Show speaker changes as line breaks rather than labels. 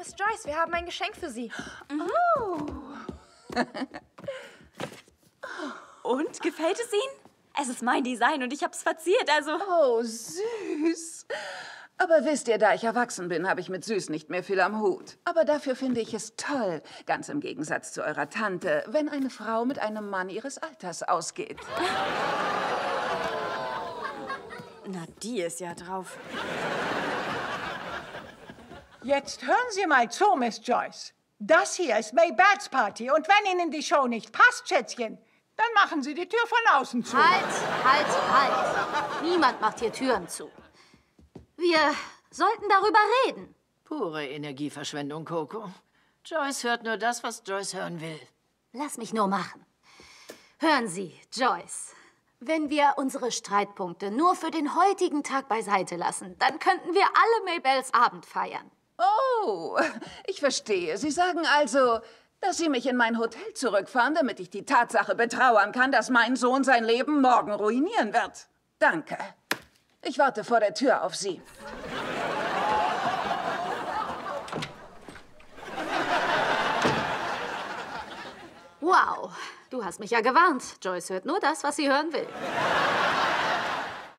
Miss Joyce, wir haben ein Geschenk für Sie.
Und, gefällt es Ihnen? Es ist mein Design und ich hab's verziert, also...
Oh, süß. Aber wisst ihr, da ich erwachsen bin, habe ich mit Süß nicht mehr viel am Hut. Aber dafür finde ich es toll, ganz im Gegensatz zu eurer Tante, wenn eine Frau mit einem Mann ihres Alters ausgeht.
Na, die ist ja drauf.
Jetzt hören Sie mal zu, Miss Joyce. Das hier ist May Bads Party und wenn Ihnen die Show nicht passt, Schätzchen, dann machen Sie die Tür von außen zu.
Halt, halt, halt. Niemand macht hier Türen zu. Wir sollten darüber reden.
Pure Energieverschwendung, Coco. Joyce hört nur das, was Joyce hören will.
Lass mich nur machen. Hören Sie, Joyce. Wenn wir unsere Streitpunkte nur für den heutigen Tag beiseite lassen, dann könnten wir alle Maybells Abend feiern.
Oh, ich verstehe. Sie sagen also, dass Sie mich in mein Hotel zurückfahren, damit ich die Tatsache betrauern kann, dass mein Sohn sein Leben morgen ruinieren wird. Danke. Ich warte vor der Tür auf Sie.
Wow, du hast mich ja gewarnt. Joyce hört nur das, was sie hören will.